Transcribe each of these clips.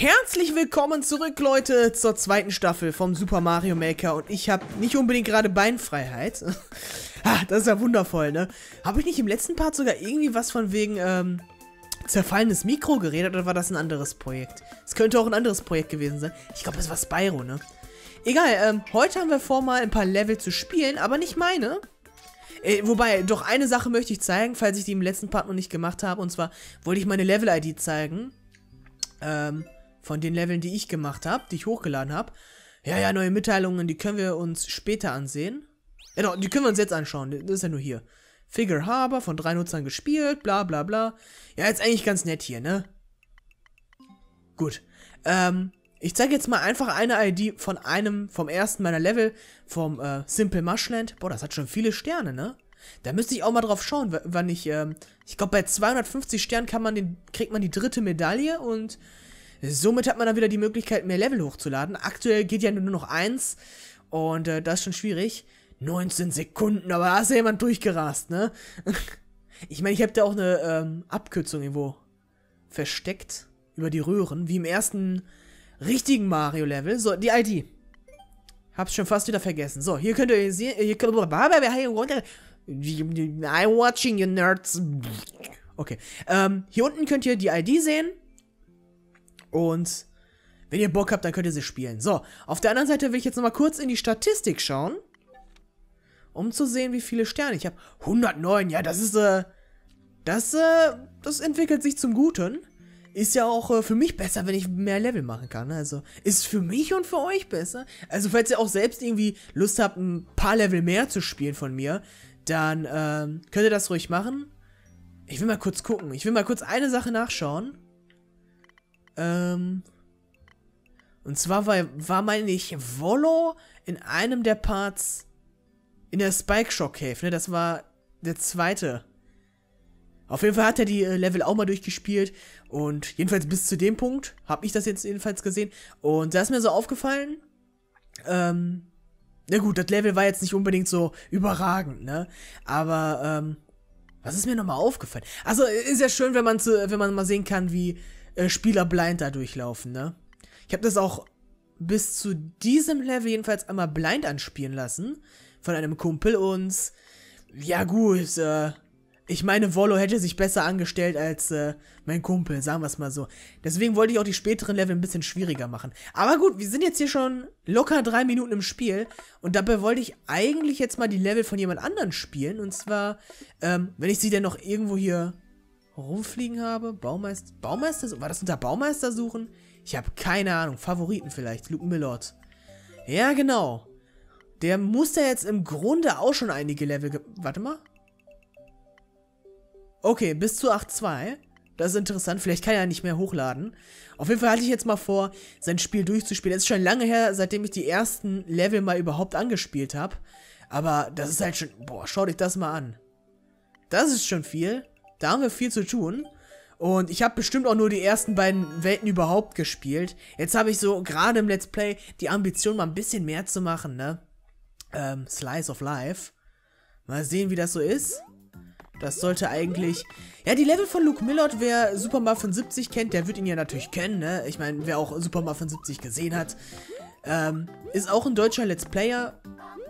Herzlich willkommen zurück, Leute, zur zweiten Staffel vom Super Mario Maker. Und ich habe nicht unbedingt gerade Beinfreiheit. ah, das ist ja wundervoll, ne? Habe ich nicht im letzten Part sogar irgendwie was von wegen, ähm, zerfallenes Mikro geredet oder war das ein anderes Projekt? Es könnte auch ein anderes Projekt gewesen sein. Ich glaube, es war Spyro, ne? Egal, ähm, heute haben wir vor, mal ein paar Level zu spielen, aber nicht meine. Äh, wobei, doch eine Sache möchte ich zeigen, falls ich die im letzten Part noch nicht gemacht habe. Und zwar wollte ich meine Level-ID zeigen. Ähm, von den Leveln, die ich gemacht habe, die ich hochgeladen habe. Ja, ja, neue Mitteilungen, die können wir uns später ansehen. Ja, doch, die können wir uns jetzt anschauen. Das ist ja nur hier. Figure Harbor von drei Nutzern gespielt, bla bla bla. Ja, jetzt eigentlich ganz nett hier, ne? Gut. Ähm, ich zeige jetzt mal einfach eine ID von einem, vom ersten meiner Level, vom äh, Simple Mushland. Boah, das hat schon viele Sterne, ne? Da müsste ich auch mal drauf schauen, wann ich, ähm, ich glaube bei 250 Sternen kann man den, kriegt man die dritte Medaille und somit hat man dann wieder die Möglichkeit, mehr Level hochzuladen. Aktuell geht ja nur noch eins und äh, das ist schon schwierig. 19 Sekunden, aber da ist ja jemand durchgerast, ne? ich meine, ich habe da auch eine ähm, Abkürzung irgendwo versteckt über die Röhren, wie im ersten richtigen Mario-Level. So, die ID. Hab's schon fast wieder vergessen. So, hier könnt ihr sehen. Hier könnt ihr. I'm watching you nerds. Okay. Ähm, hier unten könnt ihr die ID sehen. Und wenn ihr Bock habt, dann könnt ihr sie spielen. So, auf der anderen Seite will ich jetzt nochmal kurz in die Statistik schauen. Um zu sehen, wie viele Sterne ich habe. 109, ja, das ist, äh, das, äh, das entwickelt sich zum Guten ist ja auch äh, für mich besser, wenn ich mehr Level machen kann. Ne? Also ist für mich und für euch besser. Also falls ihr auch selbst irgendwie Lust habt, ein paar Level mehr zu spielen von mir, dann ähm, könnt ihr das ruhig machen. Ich will mal kurz gucken. Ich will mal kurz eine Sache nachschauen. Ähm, und zwar war, war meine ich, Volo in einem der Parts in der Spike Shock Cave, ne? Das war der zweite. Auf jeden Fall hat er die äh, Level auch mal durchgespielt. Und jedenfalls bis zu dem Punkt habe ich das jetzt jedenfalls gesehen. Und da ist mir so aufgefallen, ähm, na gut, das Level war jetzt nicht unbedingt so überragend, ne? Aber, ähm, was ist mir nochmal aufgefallen? Also, ist ja schön, wenn wenn man mal sehen kann, wie äh, Spieler blind da durchlaufen, ne? Ich habe das auch bis zu diesem Level jedenfalls einmal blind anspielen lassen von einem Kumpel und ja gut, äh, ich meine, Volo hätte sich besser angestellt als äh, mein Kumpel, sagen wir es mal so. Deswegen wollte ich auch die späteren Level ein bisschen schwieriger machen. Aber gut, wir sind jetzt hier schon locker drei Minuten im Spiel. Und dabei wollte ich eigentlich jetzt mal die Level von jemand anderen spielen. Und zwar, ähm, wenn ich sie denn noch irgendwo hier rumfliegen habe. Baumeister, Baumeister, war das unter Baumeister suchen? Ich habe keine Ahnung. Favoriten vielleicht. Luke Millard. Ja, genau. Der muss ja jetzt im Grunde auch schon einige Level... Warte mal. Okay, bis zu 8.2. Das ist interessant. Vielleicht kann er nicht mehr hochladen. Auf jeden Fall hatte ich jetzt mal vor, sein Spiel durchzuspielen. Es ist schon lange her, seitdem ich die ersten Level mal überhaupt angespielt habe. Aber das ist halt schon... Boah, schau dich das mal an. Das ist schon viel. Da haben wir viel zu tun. Und ich habe bestimmt auch nur die ersten beiden Welten überhaupt gespielt. Jetzt habe ich so gerade im Let's Play die Ambition, mal ein bisschen mehr zu machen, ne? Ähm, Slice of Life. Mal sehen, wie das so ist. Das sollte eigentlich... Ja, die Level von Luke Millard, wer Super Mario 70 kennt, der wird ihn ja natürlich kennen, ne? Ich meine, wer auch Super Mario 70 gesehen hat, ähm, ist auch ein deutscher Let's Player.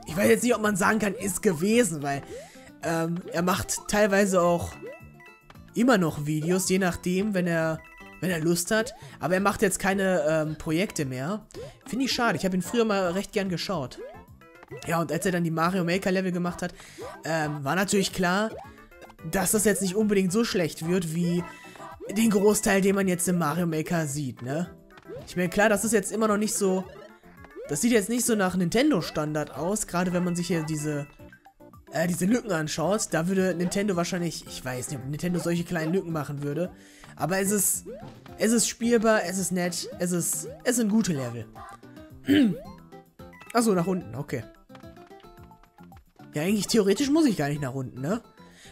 Ich weiß jetzt nicht, ob man sagen kann, ist gewesen, weil ähm, er macht teilweise auch immer noch Videos, je nachdem, wenn er wenn er Lust hat. Aber er macht jetzt keine ähm, Projekte mehr. Finde ich schade. Ich habe ihn früher mal recht gern geschaut. Ja, und als er dann die Mario Maker Level gemacht hat, ähm, war natürlich klar, dass das jetzt nicht unbedingt so schlecht wird, wie den Großteil, den man jetzt im Mario Maker sieht, ne? Ich meine, klar, das ist jetzt immer noch nicht so... Das sieht jetzt nicht so nach Nintendo-Standard aus, gerade wenn man sich hier diese, äh, diese Lücken anschaut. Da würde Nintendo wahrscheinlich... Ich weiß nicht, ob Nintendo solche kleinen Lücken machen würde. Aber es ist... Es ist spielbar, es ist nett, es ist... Es sind gute Level. Achso, nach unten, okay. Ja, eigentlich theoretisch muss ich gar nicht nach unten, ne?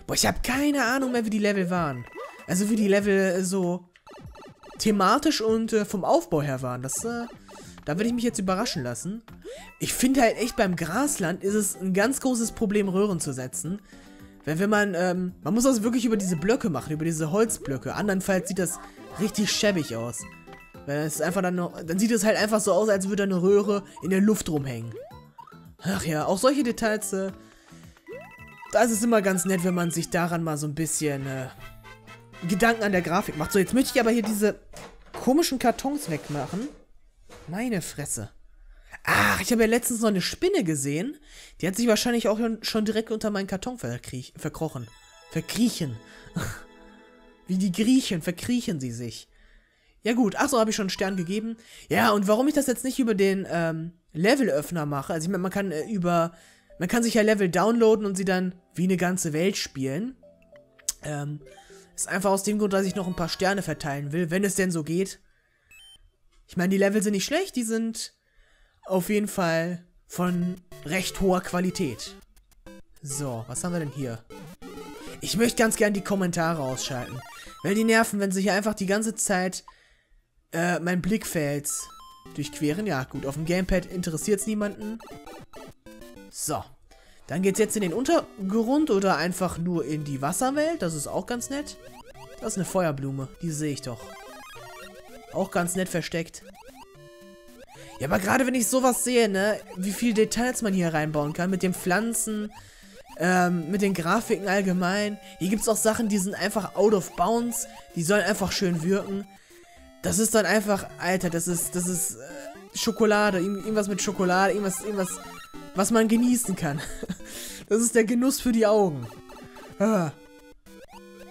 Boah, ich habe keine Ahnung mehr, wie die Level waren. Also wie die Level so thematisch und äh, vom Aufbau her waren. Das, äh, da würde ich mich jetzt überraschen lassen. Ich finde halt echt, beim Grasland ist es ein ganz großes Problem, Röhren zu setzen. Weil wenn man, ähm, man muss das wirklich über diese Blöcke machen, über diese Holzblöcke. Andernfalls sieht das richtig schäbig aus. Weil es einfach dann noch, dann sieht es halt einfach so aus, als würde eine Röhre in der Luft rumhängen. Ach ja, auch solche Details, äh, das ist immer ganz nett, wenn man sich daran mal so ein bisschen äh, Gedanken an der Grafik macht. So, jetzt möchte ich aber hier diese komischen Kartons wegmachen. Meine Fresse. Ach, ich habe ja letztens noch eine Spinne gesehen. Die hat sich wahrscheinlich auch schon direkt unter meinen Karton verkrochen. Verkriechen. Wie die Griechen, verkriechen sie sich. Ja gut, achso, habe ich schon einen Stern gegeben. Ja, und warum ich das jetzt nicht über den ähm, Levelöffner mache, also ich meine, man kann äh, über, man kann sich ja Level downloaden und sie dann wie eine ganze Welt spielen. Ähm, ist einfach aus dem Grund, dass ich noch ein paar Sterne verteilen will, wenn es denn so geht. Ich meine, die Level sind nicht schlecht, die sind auf jeden Fall von recht hoher Qualität. So, was haben wir denn hier? Ich möchte ganz gern die Kommentare ausschalten. Weil die nerven, wenn sich einfach die ganze Zeit äh, mein Blickfeld durchqueren. Ja, gut, auf dem Gamepad interessiert es niemanden. So. Dann geht's jetzt in den Untergrund oder einfach nur in die Wasserwelt. Das ist auch ganz nett. Das ist eine Feuerblume. Die sehe ich doch. Auch ganz nett versteckt. Ja, aber gerade wenn ich sowas sehe, ne, wie viele Details man hier reinbauen kann mit den Pflanzen, ähm, mit den Grafiken allgemein. Hier gibt es auch Sachen, die sind einfach out of bounds, die sollen einfach schön wirken. Das ist dann einfach, Alter, das ist, das ist äh, Schokolade, irgendwas mit Schokolade, irgendwas, irgendwas, was man genießen kann. das ist der Genuss für die Augen. Ah.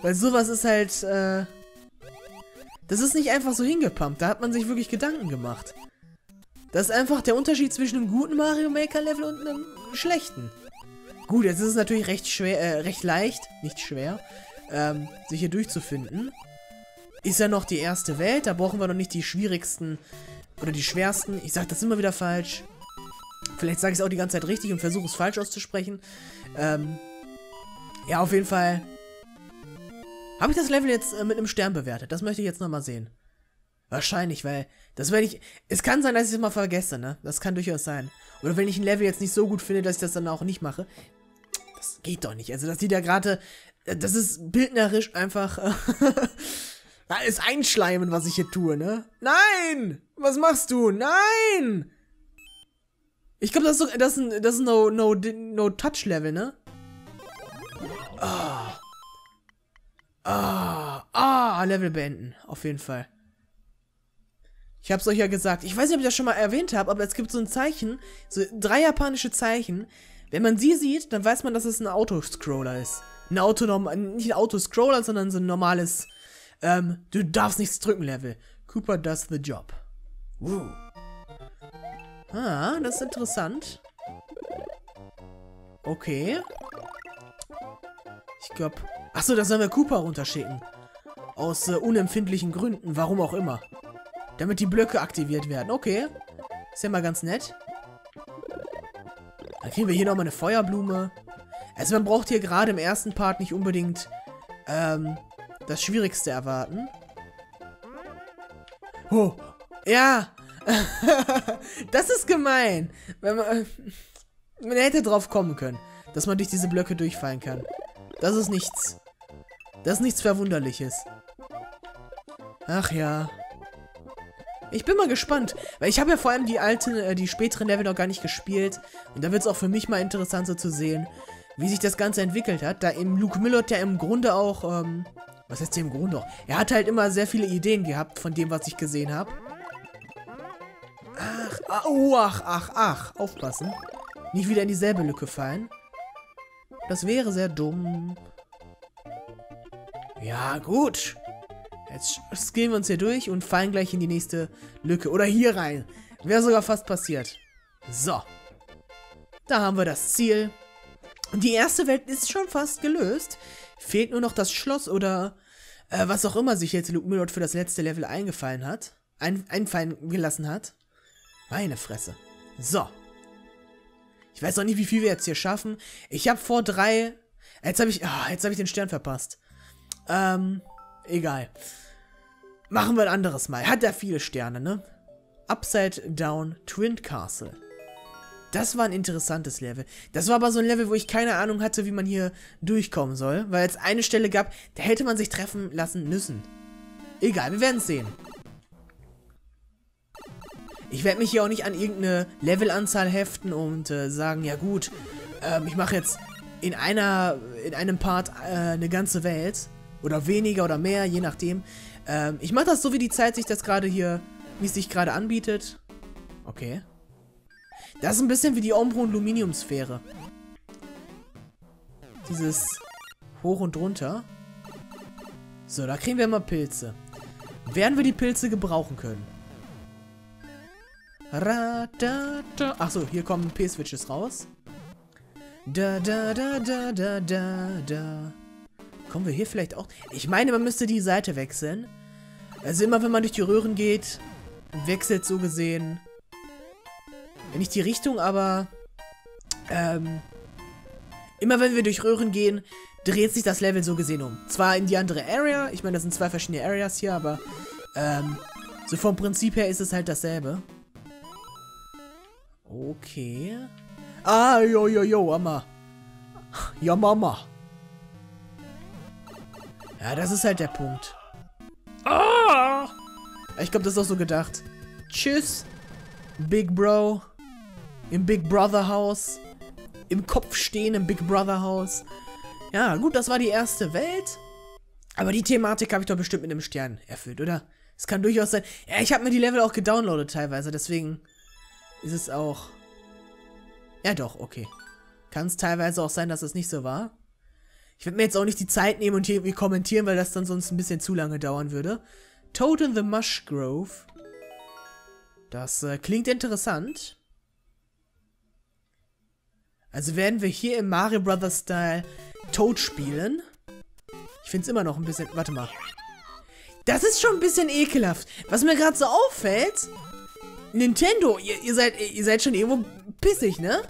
Weil sowas ist halt, äh, das ist nicht einfach so hingepumpt, da hat man sich wirklich Gedanken gemacht. Das ist einfach der Unterschied zwischen einem guten Mario Maker Level und einem schlechten. Gut, jetzt ist es natürlich recht schwer, äh, recht leicht, nicht schwer, ähm, sich hier durchzufinden. Ist ja noch die erste Welt, da brauchen wir noch nicht die schwierigsten oder die schwersten. Ich sage das immer wieder falsch. Vielleicht sage ich es auch die ganze Zeit richtig und versuche es falsch auszusprechen. Ähm, ja, auf jeden Fall habe ich das Level jetzt äh, mit einem Stern bewertet. Das möchte ich jetzt nochmal sehen. Wahrscheinlich, weil das werde ich. Es kann sein, dass ich es mal vergesse, ne? Das kann durchaus sein. Oder wenn ich ein Level jetzt nicht so gut finde, dass ich das dann auch nicht mache. Das geht doch nicht. Also, das sieht ja gerade. Das ist bildnerisch einfach. da ist Einschleimen, was ich hier tue, ne? Nein! Was machst du? Nein! Ich glaube, das ist, so, das ist ein, das ist ein no, no, no Touch Level, ne? Ah. Ah. Ah, Level beenden. Auf jeden Fall. Ich hab's euch ja gesagt. Ich weiß nicht, ob ich das schon mal erwähnt habe, aber es gibt so ein Zeichen, so drei japanische Zeichen. Wenn man sie sieht, dann weiß man, dass es ein Autoscroller ist. Ein Autonom, nicht ein Autoscroller, sondern so ein normales, ähm, du darfst nichts drücken Level. Cooper does the job. Woo. Ah, das ist interessant. Okay. Ich glaube. Achso, da sollen wir Cooper runterschicken. Aus äh, unempfindlichen Gründen, warum auch immer. Damit die Blöcke aktiviert werden. Okay. Ist ja mal ganz nett. Dann kriegen wir hier nochmal eine Feuerblume. Also man braucht hier gerade im ersten Part nicht unbedingt ähm, das Schwierigste erwarten. Oh, ja. das ist gemein. Man, man hätte drauf kommen können, dass man durch diese Blöcke durchfallen kann. Das ist nichts. Das ist nichts Verwunderliches. Ach ja. Ich bin mal gespannt, weil ich habe ja vor allem die alten, äh, die späteren Level noch gar nicht gespielt. Und da wird es auch für mich mal interessant so zu sehen, wie sich das Ganze entwickelt hat. Da im Luke Millot ja im Grunde auch, ähm, was heißt hier im Grunde auch? Er hat halt immer sehr viele Ideen gehabt von dem, was ich gesehen habe. Ach, ach, oh, ach, ach, ach, aufpassen. Nicht wieder in dieselbe Lücke fallen. Das wäre sehr dumm. Ja, gut. Jetzt skillen wir uns hier durch und fallen gleich in die nächste Lücke. Oder hier rein. Wäre sogar fast passiert. So. Da haben wir das Ziel. Die erste Welt ist schon fast gelöst. Fehlt nur noch das Schloss oder äh, was auch immer sich jetzt Luke Millard für das letzte Level eingefallen hat. Ein, einfallen gelassen hat. Meine Fresse. So. Ich weiß noch nicht, wie viel wir jetzt hier schaffen. Ich habe vor drei... Jetzt habe ich... Oh, jetzt habe ich den Stern verpasst. Ähm... Egal. Machen wir ein anderes Mal. Hat ja viele Sterne, ne? Upside Down Twin Castle. Das war ein interessantes Level. Das war aber so ein Level, wo ich keine Ahnung hatte, wie man hier durchkommen soll. Weil es eine Stelle gab, da hätte man sich treffen lassen müssen. Egal, wir werden es sehen. Ich werde mich hier auch nicht an irgendeine Levelanzahl heften und äh, sagen, ja gut, ähm, ich mache jetzt in einer, in einem Part äh, eine ganze Welt. Oder weniger oder mehr, je nachdem. Ähm, ich mache das so, wie die Zeit sich das gerade hier, wie es sich gerade anbietet. Okay. Das ist ein bisschen wie die Ombro- und Luminium-Sphäre. Dieses hoch und runter. So, da kriegen wir mal Pilze. Werden wir die Pilze gebrauchen können? Achso, hier kommen P-Switches raus. Da, da, da, da, da, da, da. Kommen wir hier vielleicht auch... Ich meine, man müsste die Seite wechseln. Also immer, wenn man durch die Röhren geht, wechselt so gesehen... Nicht die Richtung, aber... Ähm... Immer wenn wir durch Röhren gehen, dreht sich das Level so gesehen um. Zwar in die andere Area, ich meine, das sind zwei verschiedene Areas hier, aber ähm, so vom Prinzip her ist es halt dasselbe. Okay. Ah, jo, jo, jo, Mama. Ja, Mama. Ja, das ist halt der Punkt. Ah! Ich glaube, das ist auch so gedacht. Tschüss, Big Bro. Im Big Brother Haus. Im Kopf stehen im Big Brother Haus. Ja, gut, das war die erste Welt. Aber die Thematik habe ich doch bestimmt mit einem Stern erfüllt, oder? Es kann durchaus sein. Ja, ich habe mir die Level auch gedownloadet teilweise, deswegen ist es auch... Ja doch, okay. Kann es teilweise auch sein, dass es nicht so war. Ich werde mir jetzt auch nicht die Zeit nehmen und hier irgendwie kommentieren, weil das dann sonst ein bisschen zu lange dauern würde. Toad in the Mush Grove. Das äh, klingt interessant. Also werden wir hier im Mario Brothers Style Toad spielen. Ich finde es immer noch ein bisschen... Warte mal. Das ist schon ein bisschen ekelhaft. Was mir gerade so auffällt... Nintendo, ihr, ihr, seid, ihr seid schon irgendwo pissig, ne?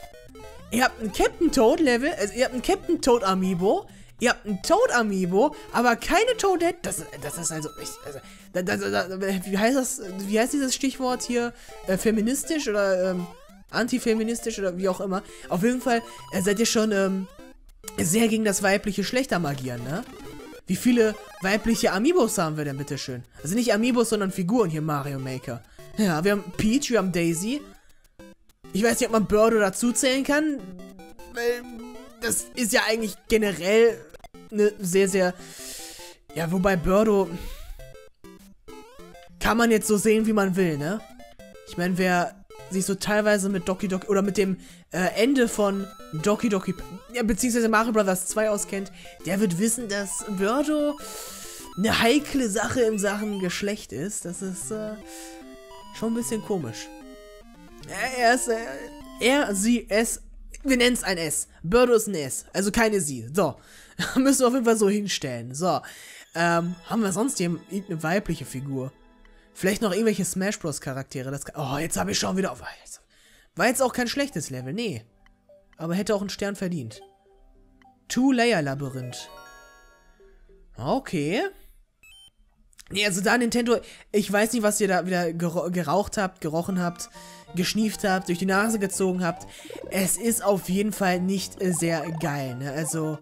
Ihr habt ein Captain Toad Level, also ihr habt ein Captain Toad Amiibo, ihr habt ein Toad Amiibo, aber keine Toadette. Das, das ist also, ich, also das, das, wie heißt das, wie heißt dieses Stichwort hier? Äh, feministisch oder ähm, antifeministisch oder wie auch immer. Auf jeden Fall äh, seid ihr schon ähm, sehr gegen das weibliche Geschlecht am agieren, ne? Wie viele weibliche Amiibos haben wir denn, bitteschön? Also nicht Amiibos, sondern Figuren hier Mario Maker. Ja, wir haben Peach, wir haben Daisy. Ich weiß nicht, ob man Birdo dazu zählen kann. Weil das ist ja eigentlich generell eine sehr, sehr... Ja, wobei Birdo... Kann man jetzt so sehen, wie man will, ne? Ich meine, wer sich so teilweise mit Doki Doki oder mit dem äh, Ende von Doki Doki, ja, beziehungsweise Mario Bros. 2 auskennt, der wird wissen, dass Birdo eine heikle Sache in Sachen Geschlecht ist. Das ist äh, schon ein bisschen komisch. Er ist, äh, er, sie, es, wir nennen es ein S. Birdo ist ein S, also keine sie. So, müssen wir auf jeden Fall so hinstellen. So, ähm, haben wir sonst hier eine weibliche Figur? Vielleicht noch irgendwelche Smash Bros. Charaktere. Das oh, jetzt habe ich schon wieder auf. War jetzt auch kein schlechtes Level, nee. Aber hätte auch einen Stern verdient. Two-Layer-Labyrinth. Okay. Nee, also da Nintendo, ich weiß nicht, was ihr da wieder geraucht habt, gerochen habt, geschnieft habt, durch die Nase gezogen habt. Es ist auf jeden Fall nicht sehr geil, ne? Also,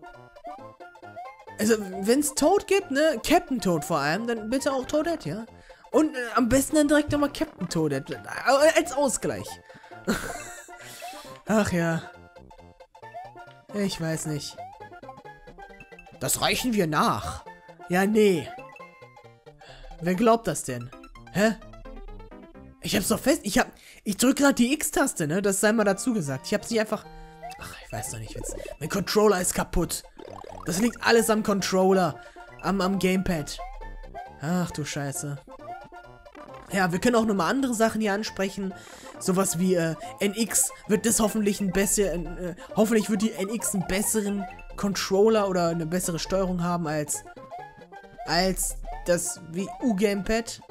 also wenn es Toad gibt, ne, Captain Toad vor allem, dann bitte auch Toadette, ja? Und äh, am besten dann direkt nochmal Captain Toadette. Äh, als Ausgleich. Ach ja. Ich weiß nicht. Das reichen wir nach. Ja, nee. Wer glaubt das denn? Hä? Ich hab's doch fest. Ich hab. Ich drück gerade die X-Taste, ne? Das sei mal dazu gesagt. Ich hab's nicht einfach. Ach, ich weiß doch nicht. Jetzt. Mein Controller ist kaputt. Das liegt alles am Controller. Am, am Gamepad. Ach du Scheiße. Ja, wir können auch nochmal andere Sachen hier ansprechen. Sowas wie äh, NX wird das hoffentlich ein besser, äh, hoffentlich wird die NX einen besseren Controller oder eine bessere Steuerung haben als als das Wii U Gamepad.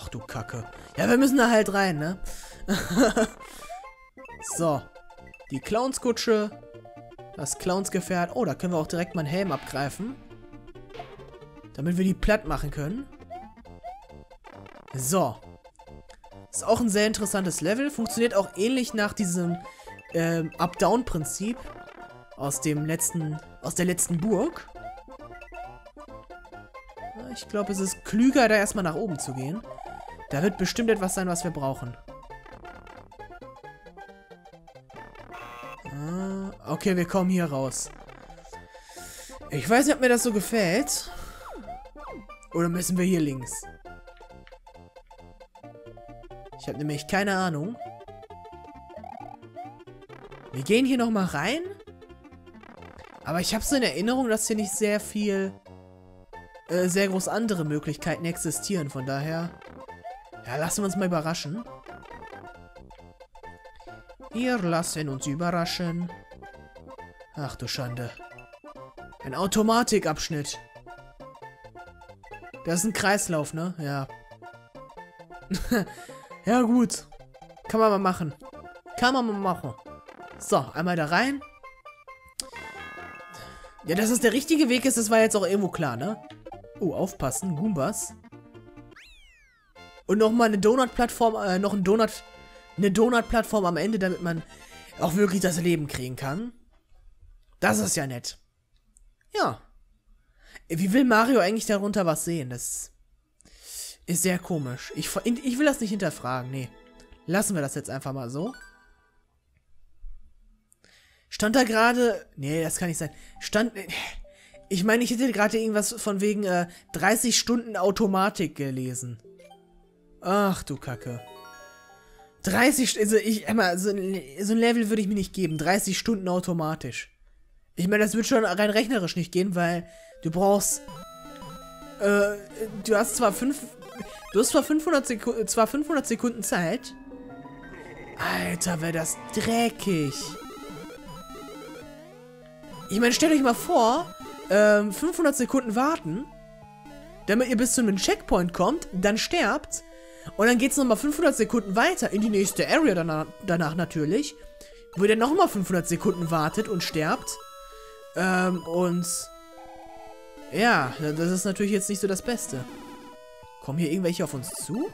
Ach du Kacke. Ja, wir müssen da halt rein, ne? so. Die Clownskutsche. Das Clownsgefährt. Oh, da können wir auch direkt mal einen Helm abgreifen. Damit wir die platt machen können. So. Ist auch ein sehr interessantes Level. Funktioniert auch ähnlich nach diesem ähm, Up-Down-Prinzip aus dem letzten, aus der letzten Burg. Ich glaube, es ist klüger, da erstmal nach oben zu gehen. Da wird bestimmt etwas sein, was wir brauchen. Ah, okay, wir kommen hier raus. Ich weiß nicht, ob mir das so gefällt. Oder müssen wir hier links? Ich habe nämlich keine Ahnung. Wir gehen hier nochmal rein. Aber ich habe so in Erinnerung, dass hier nicht sehr viel, äh, sehr groß andere Möglichkeiten existieren. Von daher, ja, lassen wir uns mal überraschen. Wir lassen uns überraschen. Ach du Schande. Ein Automatikabschnitt. Das ist ein Kreislauf, ne? Ja. ja, gut. Kann man mal machen. Kann man mal machen. So, einmal da rein. Ja, dass es der richtige Weg ist, das war jetzt auch irgendwo klar, ne? Oh, aufpassen. Goombas. Und nochmal eine Donut-Plattform, äh, noch ein Donut, eine Donut-Plattform am Ende, damit man auch wirklich das Leben kriegen kann. Das ist ja nett. Ja. Wie will Mario eigentlich darunter was sehen? Das ist sehr komisch. Ich, ich will das nicht hinterfragen, nee. Lassen wir das jetzt einfach mal so. Stand da gerade. Nee, das kann nicht sein. Stand. Ich meine, ich hätte gerade irgendwas von wegen äh, 30 Stunden Automatik gelesen. Ach du Kacke. 30, also ich, einmal, so, so ein Level würde ich mir nicht geben. 30 Stunden automatisch. Ich meine, das wird schon rein rechnerisch nicht gehen, weil du brauchst, äh, du hast zwar fünf, du hast zwar 500 Sekunden, zwar 500 Sekunden Zeit. Alter, wäre das dreckig. Ich meine, stellt euch mal vor, ähm, 500 Sekunden warten, damit ihr bis zu einem Checkpoint kommt, dann sterbt und dann geht es nochmal 500 Sekunden weiter in die nächste Area danach, danach natürlich, wo ihr dann nochmal 500 Sekunden wartet und sterbt. Ähm, und ja, das ist natürlich jetzt nicht so das Beste. Kommen hier irgendwelche auf uns zu?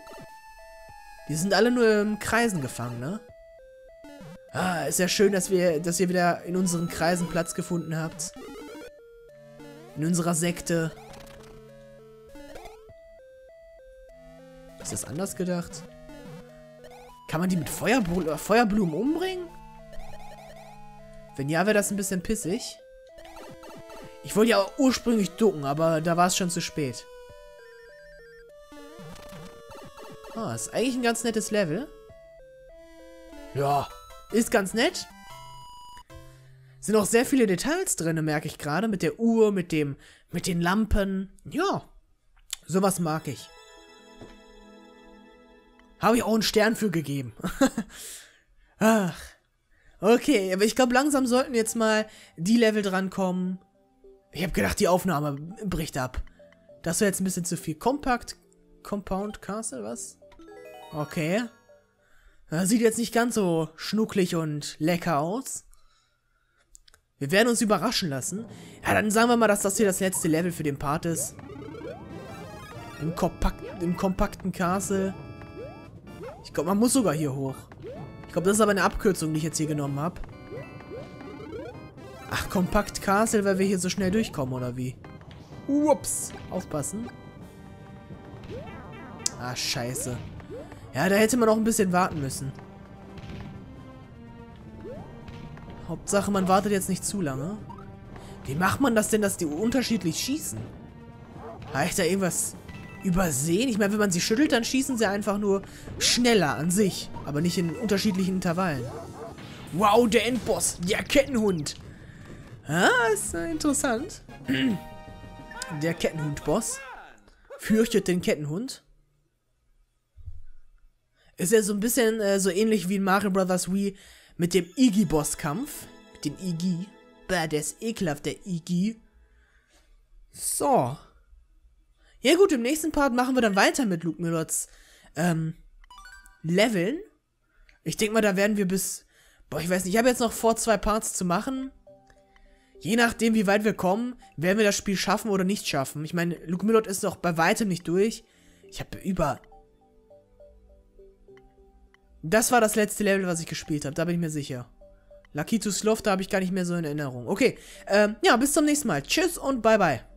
Die sind alle nur im Kreisen gefangen, ne? Ah, ist ja schön, dass wir, dass ihr wieder in unseren Kreisen Platz gefunden habt. In unserer Sekte. Ist das anders gedacht? Kann man die mit Feuerbl Feuerblumen umbringen? Wenn ja, wäre das ein bisschen pissig. Ich wollte ja ursprünglich ducken, aber da war es schon zu spät. Ah, ist eigentlich ein ganz nettes Level. Ja, ist ganz nett. Sind auch sehr viele Details drin, merke ich gerade. Mit der Uhr, mit dem, mit den Lampen. Ja, sowas mag ich. Habe ich auch einen Stern für gegeben. Ach. Okay, aber ich glaube, langsam sollten jetzt mal die Level drankommen. Ich habe gedacht, die Aufnahme bricht ab. Das wäre jetzt ein bisschen zu viel. Compact Compound Castle, was? Okay. Das sieht jetzt nicht ganz so schnucklig und lecker aus. Wir werden uns überraschen lassen. Ja, dann sagen wir mal, dass das hier das letzte Level für den Part ist. Im, kompakt, im kompakten Castle. Ich glaube, man muss sogar hier hoch. Ich glaube, das ist aber eine Abkürzung, die ich jetzt hier genommen habe. Ach, kompakt Castle, weil wir hier so schnell durchkommen, oder wie? Ups. Aufpassen. Ah, scheiße. Ja, da hätte man auch ein bisschen warten müssen. Hauptsache, man wartet jetzt nicht zu lange. Wie macht man das denn, dass die unterschiedlich schießen? Habe ich da irgendwas übersehen? Ich meine, wenn man sie schüttelt, dann schießen sie einfach nur schneller an sich. Aber nicht in unterschiedlichen Intervallen. Wow, der Endboss. Der Kettenhund. Ah, ist interessant. Der Kettenhund-Boss. Fürchtet den Kettenhund. Ist ja so ein bisschen äh, so ähnlich wie in Mario Bros. Wii mit dem Iggy-Boss-Kampf. Mit dem Iggy. Bäh, der ist ekelhaft, der Iggy. So. Ja gut, im nächsten Part machen wir dann weiter mit Luke Millards ähm, Leveln. Ich denke mal, da werden wir bis... Boah, ich weiß nicht, ich habe jetzt noch vor, zwei Parts zu machen. Je nachdem, wie weit wir kommen, werden wir das Spiel schaffen oder nicht schaffen. Ich meine, Luke Millard ist noch bei weitem nicht durch. Ich habe über das war das letzte Level, was ich gespielt habe. Da bin ich mir sicher. Lucky to Sloth, da habe ich gar nicht mehr so in Erinnerung. Okay, ähm, ja, bis zum nächsten Mal. Tschüss und bye bye.